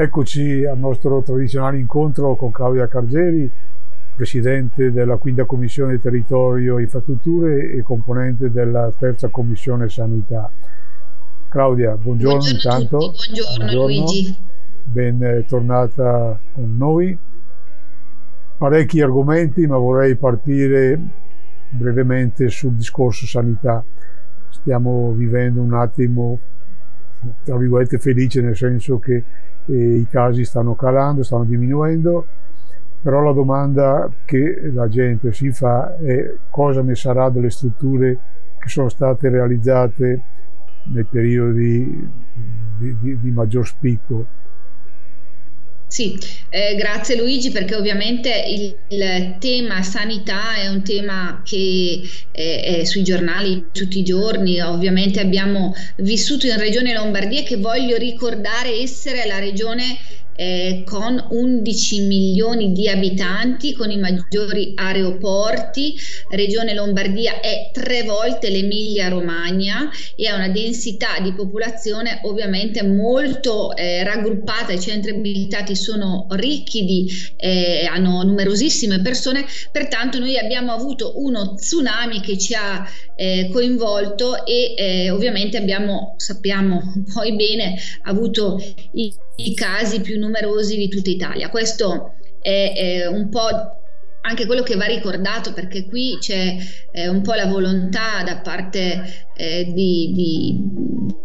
Eccoci al nostro tradizionale incontro con Claudia Cargeri, Presidente della Quinta Commissione Territorio e Infrastrutture e componente della Terza Commissione Sanità. Claudia, buongiorno, buongiorno intanto. Buongiorno, buongiorno Luigi. Ben tornata con noi. Parecchi argomenti, ma vorrei partire brevemente sul discorso sanità. Stiamo vivendo un attimo, tra virgolette, felice, nel senso che i casi stanno calando, stanno diminuendo, però la domanda che la gente si fa è cosa ne sarà delle strutture che sono state realizzate nei periodi di, di, di maggior spicco sì, eh, grazie Luigi perché ovviamente il, il, tema sanità è un tema che è, è, sui giornali tutti i giorni, ovviamente abbiamo vissuto in Regione Lombardia che voglio ricordare essere la regione eh, con 11 milioni di abitanti, con i maggiori aeroporti. Regione Lombardia è tre volte l'Emilia Romagna e ha una densità di popolazione ovviamente molto eh, raggruppata, i centri abilitati sono ricchi di, eh, hanno numerosissime persone, pertanto noi abbiamo avuto uno tsunami che ci ha eh, coinvolto e eh, ovviamente abbiamo, sappiamo poi bene, avuto i, i casi più numerosi di tutta Italia. Questo è, è un po' anche quello che va ricordato perché qui c'è eh, un po' la volontà da parte eh, di, di,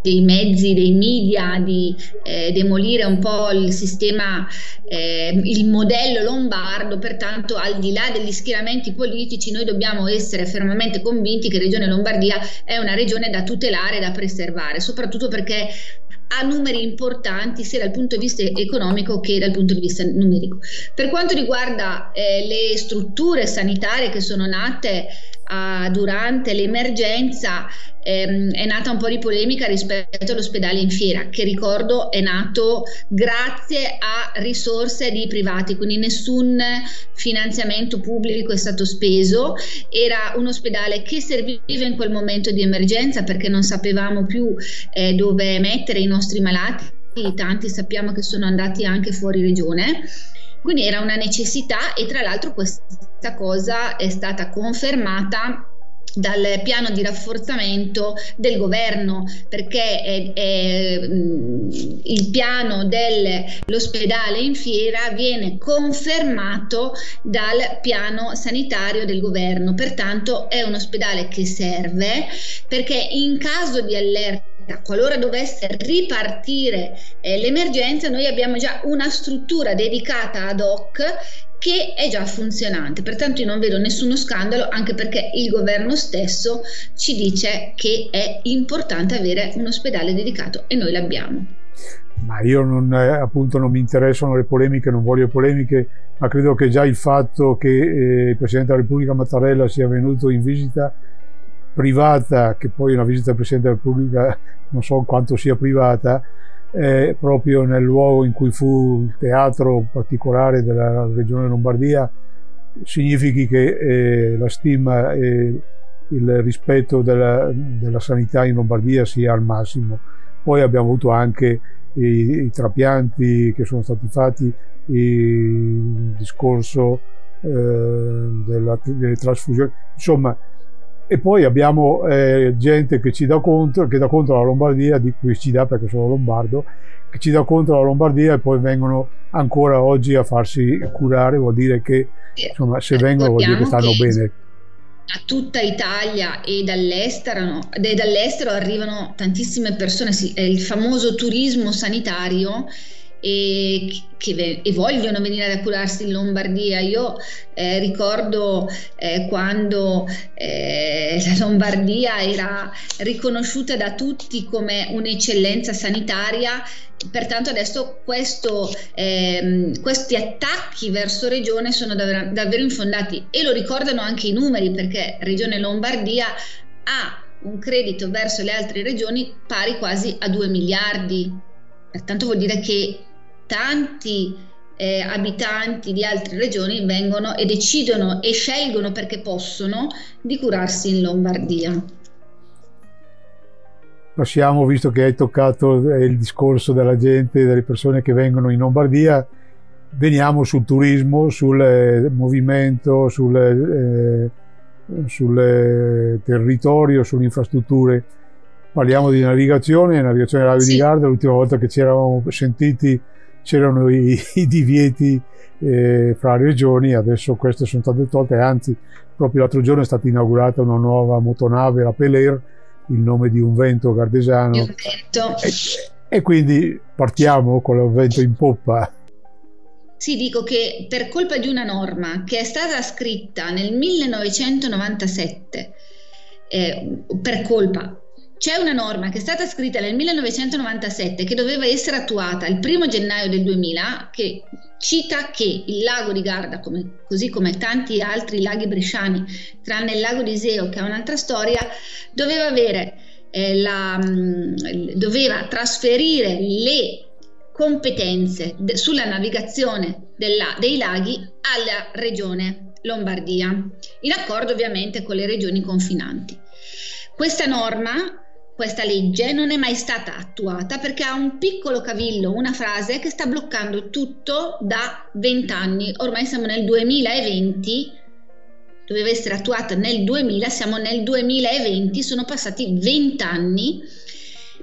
dei mezzi, dei media di eh, demolire un po' il sistema, eh, il modello lombardo, pertanto al di là degli schieramenti politici noi dobbiamo essere fermamente convinti che Regione Lombardia è una regione da tutelare da preservare, soprattutto perché ha numeri importanti sia dal punto di vista economico che dal punto di vista numerico. Per quanto riguarda eh, le strutture sanitarie che sono nate ah, durante l'emergenza, ehm, è nata un po' di polemica rispetto all'ospedale in fiera, che ricordo è nato grazie a risorse di privati, quindi nessun finanziamento pubblico è stato speso. Era un ospedale che serviva in quel momento di emergenza perché non sapevamo più eh, dove mettere i nostri malati, tanti sappiamo che sono andati anche fuori regione. Quindi era una necessità e tra l'altro questa cosa è stata confermata dal piano di rafforzamento del governo perché è, è, il piano dell'ospedale in fiera viene confermato dal piano sanitario del governo. Pertanto è un ospedale che serve perché in caso di allerta qualora dovesse ripartire eh, l'emergenza, noi abbiamo già una struttura dedicata ad hoc che è già funzionante. Pertanto io non vedo nessuno scandalo, anche perché il governo stesso ci dice che è importante avere un ospedale dedicato e noi l'abbiamo. Ma io non, eh, appunto non mi interessano le polemiche, non voglio polemiche, ma credo che già il fatto che eh, il Presidente della Repubblica Mattarella sia venuto in visita privata, che poi una visita del Presidente della Repubblica non so quanto sia privata, eh, proprio nel luogo in cui fu il teatro particolare della regione Lombardia, significhi che eh, la stima e il rispetto della, della, sanità in Lombardia sia al massimo. Poi abbiamo avuto anche i, i trapianti che sono stati fatti, il discorso eh, della, delle trasfusioni, insomma e poi abbiamo eh, gente che ci dà conto, che dà conto alla Lombardia, di cui ci dà perché sono lombardo, che ci dà conto alla Lombardia e poi vengono ancora oggi a farsi curare, vuol dire che insomma se vengono vuol dire che stanno bene. A tutta Italia e dall'estero, dall'estero arrivano tantissime persone, è il famoso turismo sanitario e, che, e vogliono venire a curarsi in Lombardia. Io eh, ricordo eh, quando eh, la Lombardia era riconosciuta da tutti come un'eccellenza sanitaria pertanto adesso questo, ehm, questi attacchi verso Regione sono davvero, davvero, infondati e lo ricordano anche i numeri perché Regione Lombardia ha un credito verso le altre regioni pari quasi a 2 miliardi. Pertanto vuol dire che tanti eh, abitanti di altre regioni vengono e decidono e scelgono perché possono di curarsi in Lombardia. passiamo, visto che hai toccato eh, il discorso della gente, delle persone che vengono in Lombardia, veniamo sul turismo, sul eh, movimento, sul, eh, sul eh, territorio, sulle infrastrutture. Parliamo di navigazione, navigazione Lago sì. di Garda, l'ultima volta che ci eravamo sentiti c'erano i, i divieti eh, fra regioni, adesso queste sono state tolte, anzi proprio l'altro giorno è stata inaugurata una nuova motonave, la Pelair, il nome di un vento gardesano. E, e quindi partiamo con il vento in poppa. Sì, dico che per colpa di una norma che è stata scritta nel 1997, eh, per colpa c'è una norma che è stata scritta nel 1997 che doveva essere attuata il primo gennaio del 2000 che cita che il lago di Garda, come, così come tanti altri laghi bresciani, tranne il lago di Iseo che ha un'altra storia, doveva, avere, eh, la, mm, doveva trasferire le competenze de, sulla navigazione della, dei laghi alla regione Lombardia, in accordo ovviamente con le regioni confinanti. Questa norma questa legge non è mai stata attuata perché ha un piccolo cavillo, una frase che sta bloccando tutto da 20 anni. Ormai siamo nel 2020, doveva essere attuata nel 2000, siamo nel 2020, sono passati 20 anni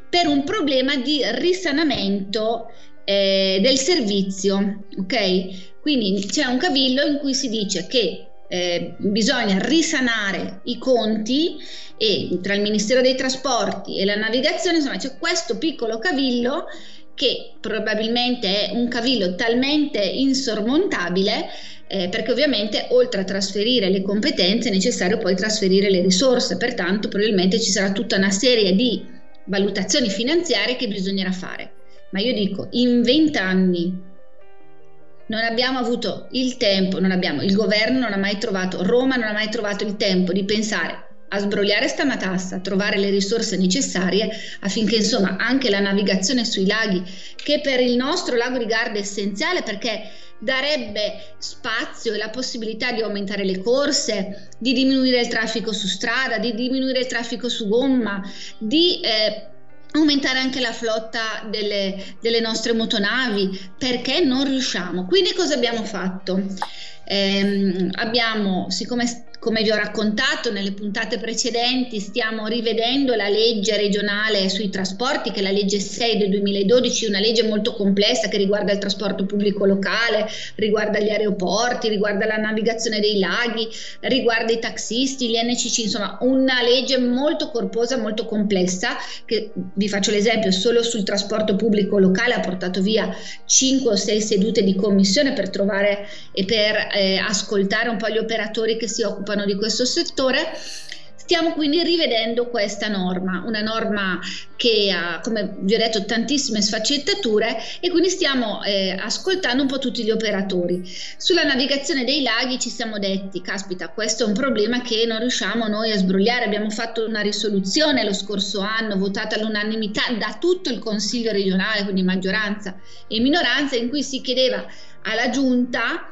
per un problema di risanamento eh, del servizio, ok? Quindi c'è un cavillo in cui si dice che eh, bisogna risanare i conti e tra il Ministero dei Trasporti e la navigazione, insomma c'è questo piccolo cavillo che probabilmente è un cavillo talmente insormontabile eh, perché ovviamente oltre a trasferire le competenze è necessario poi trasferire le risorse, pertanto probabilmente ci sarà tutta una serie di valutazioni finanziarie che bisognerà fare. Ma io dico, in 20 anni non abbiamo avuto il tempo, non abbiamo, il governo non ha mai trovato, Roma non ha mai trovato il tempo di pensare a sbrogliare sta matassa, a trovare le risorse necessarie affinché insomma anche la navigazione sui laghi, che per il nostro lago di Garda è essenziale perché darebbe spazio e la possibilità di aumentare le corse, di diminuire il traffico su strada, di diminuire il traffico su gomma, di eh, aumentare anche la flotta delle, delle, nostre motonavi perché non riusciamo. Quindi cosa abbiamo fatto? Eh, abbiamo, siccome come vi ho raccontato nelle puntate precedenti, stiamo rivedendo la legge regionale sui trasporti, che è la legge 6 del 2012, una legge molto complessa che riguarda il trasporto pubblico locale, riguarda gli aeroporti, riguarda la navigazione dei laghi, riguarda i taxisti, gli NCC, insomma una legge molto corposa, molto complessa, che vi faccio l'esempio, solo sul trasporto pubblico locale ha portato via 5 o 6 sedute di commissione per trovare e per eh, ascoltare un po' gli operatori che si occupano occupano di questo settore. Stiamo quindi rivedendo questa norma, una norma che ha, come vi ho detto, tantissime sfaccettature e quindi stiamo eh, ascoltando un po' tutti gli operatori. Sulla navigazione dei laghi ci siamo detti, caspita, questo è un problema che non riusciamo noi a sbrogliare. Abbiamo fatto una risoluzione lo scorso anno, votata all'unanimità da tutto il Consiglio regionale, quindi maggioranza e minoranza, in cui si chiedeva alla Giunta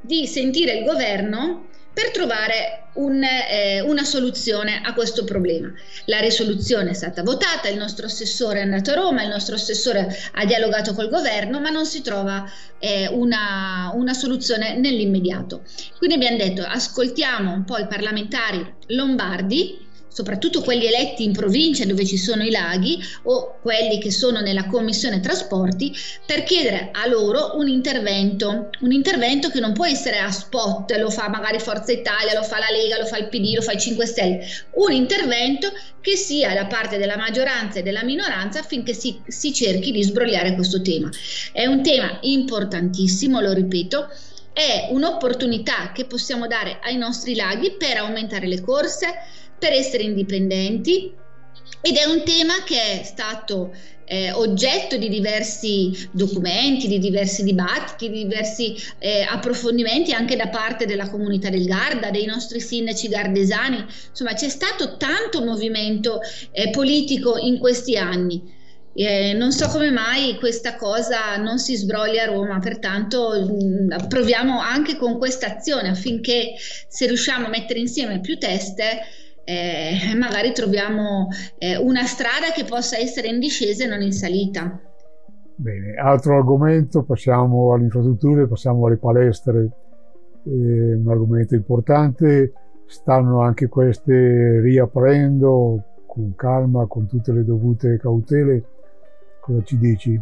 di sentire il governo per trovare un, eh, una soluzione a questo problema. La risoluzione è stata votata, il nostro assessore è andato a Roma, il nostro assessore ha dialogato col governo, ma non si trova eh, una, una soluzione nell'immediato. Quindi abbiamo detto ascoltiamo un po' i parlamentari lombardi soprattutto quelli eletti in provincia dove ci sono i laghi o quelli che sono nella commissione trasporti, per chiedere a loro un intervento, un intervento che non può essere a spot, lo fa magari Forza Italia, lo fa la Lega, lo fa il PD, lo fa i 5 Stelle, un intervento che sia da parte della maggioranza e della minoranza affinché si, si cerchi di sbrogliare questo tema. È un tema importantissimo, lo ripeto, è un'opportunità che possiamo dare ai nostri laghi per aumentare le corse, per essere indipendenti ed è un tema che è stato eh, oggetto di diversi documenti, di diversi dibattiti, di diversi eh, approfondimenti anche da parte della comunità del Garda, dei nostri sindaci gardesani. Insomma, c'è stato tanto movimento eh, politico in questi anni. Eh, non so come mai questa cosa non si sbroglia a Roma, pertanto mh, mm, proviamo anche con questa azione affinché se riusciamo a mettere insieme più teste eh, magari troviamo eh, una strada che possa essere in discesa e non in salita. Bene, altro argomento, passiamo alle infrastrutture, passiamo alle palestre, eh, un argomento importante, stanno anche queste riaprendo con calma, con tutte le dovute cautele, cosa ci dici?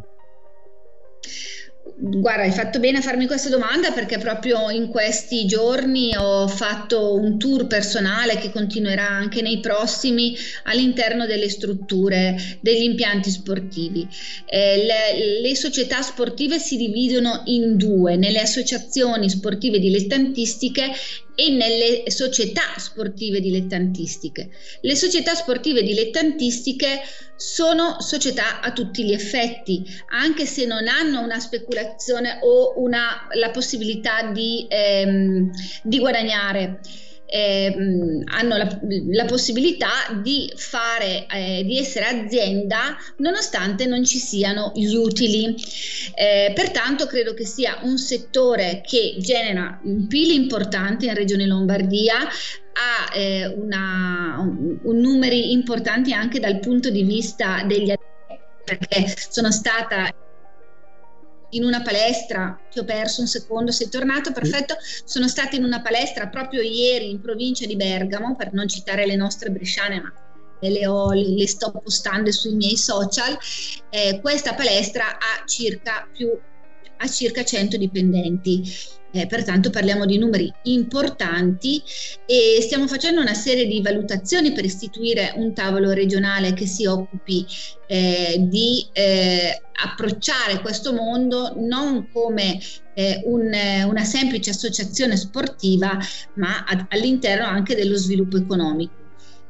Guarda, hai fatto bene a farmi questa domanda perché proprio in questi giorni ho fatto un tour personale che continuerà anche nei prossimi all'interno delle strutture degli impianti sportivi. Eh, le, le, società sportive si dividono in due, nelle associazioni sportive dilettantistiche e nelle società sportive dilettantistiche. Le società sportive dilettantistiche sono società a tutti gli effetti, anche se non hanno una speculazione o una, la possibilità di, ehm, di guadagnare eh, hanno la, la, possibilità di fare, eh, di essere azienda nonostante non ci siano gli utili. Eh, pertanto credo che sia un settore che genera un PIL importante in Regione Lombardia, ha eh, una, un, un numeri importanti anche dal punto di vista degli perché sono stata in una palestra, ti ho perso un secondo, sei tornato, perfetto, sono stata in una palestra proprio ieri in provincia di Bergamo, per non citare le nostre bresciane, ma le, ho, le sto postando sui miei social, eh, questa palestra ha circa, più, ha circa 100 dipendenti eh, pertanto parliamo di numeri importanti e stiamo facendo una serie di valutazioni per istituire un tavolo regionale che si occupi eh, di eh, approcciare questo mondo non come eh, un, una semplice associazione sportiva, ma ad, all'interno anche dello sviluppo economico.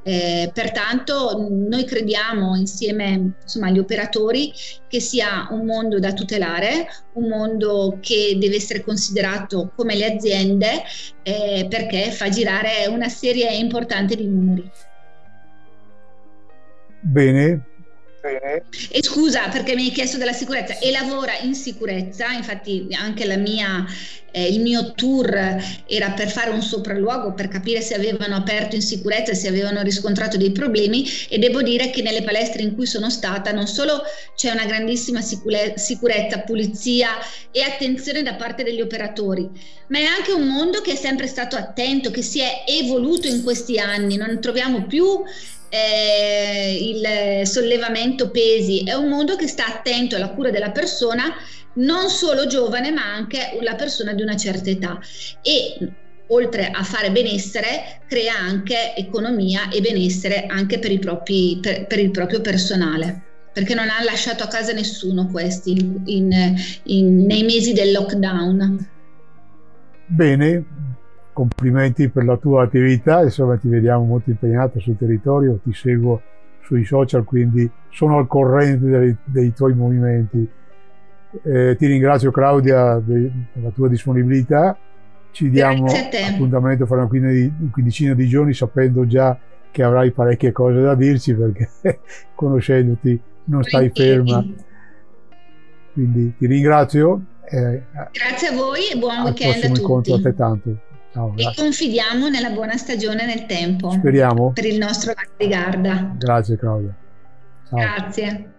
Eh, pertanto noi crediamo insieme insomma, agli operatori che sia un mondo da tutelare, un mondo che deve essere considerato come le aziende eh, perché fa girare una serie importante di numeri. Bene, e scusa perché mi hai chiesto della sicurezza. E lavora in sicurezza, infatti anche mia, eh, il mio tour era per fare un sopralluogo per capire se avevano aperto in sicurezza, se avevano riscontrato dei problemi. E devo dire che nelle palestre in cui sono stata non solo c'è una grandissima sicure- sicurezza, pulizia e attenzione da parte degli operatori, ma è anche un mondo che è sempre stato attento, che si è evoluto in questi anni, non troviamo più eh, il sollevamento pesi, è un mondo che sta attento alla cura della persona, non solo giovane, ma anche la persona di una certa età. E oltre a fare benessere, crea anche economia e benessere anche per, propri, per, per il proprio personale perché non ha lasciato a casa nessuno questi in, in, nei mesi del lockdown. Bene, complimenti per la tua attività, insomma ti vediamo molto impegnata sul territorio, ti seguo sui social, quindi sono al corrente dei, dei tuoi movimenti. Eh, ti ringrazio Claudia per la tua disponibilità, ci diamo appuntamento fra una quindicina di giorni sapendo già che avrai parecchie cose da dirci perché conoscendoti non stai ferma. Quindi ti ringrazio. Eh, Grazie a voi e buon weekend a tutti. incontro altrettanto. Ciao, e confidiamo nella buona stagione nel tempo. Speriamo. Per il nostro Garda. Grazie Claudia. Ciao. Grazie.